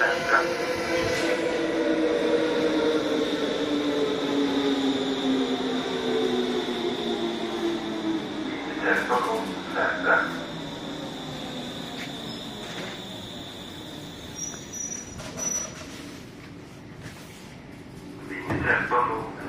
destra. Circolo, destra. Quindi circolo,